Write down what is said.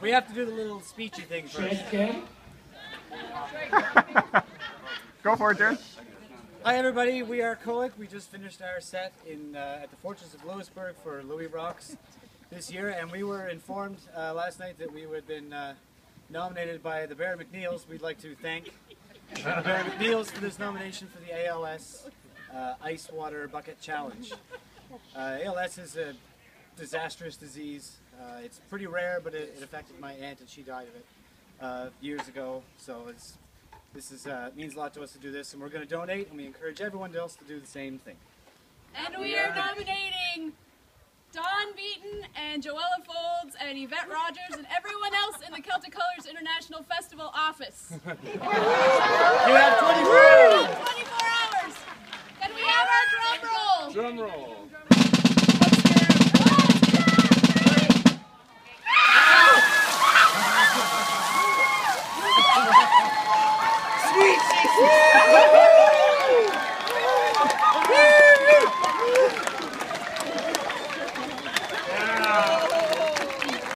We have to do the little speechy thing first. Go for it, Darren. Hi everybody, we are Còig. We just finished our set in uh, at the Fortress of Louisbourg for Louis Rocks this year, and we were informed uh, last night that we had been uh, nominated by the Barra MacNeils. We'd like to thank the Barra MacNeils for this nomination for the ALS uh, Ice Water Bucket Challenge. Uh, ALS is a disastrous disease. Uh, it's pretty rare, but it, it affected my aunt, and she died of it uh, years ago. So it's this is uh, means a lot to us to do this, and we're going to donate, and we encourage everyone else to do the same thing. And we are nominating Don Beaton and Joella Foulds and Yvette Rogers and everyone else in the Celtic Colours International Festival office. You have 24 hours. have 24 hours. Can we have our drum roll? Drum roll. sim, sim.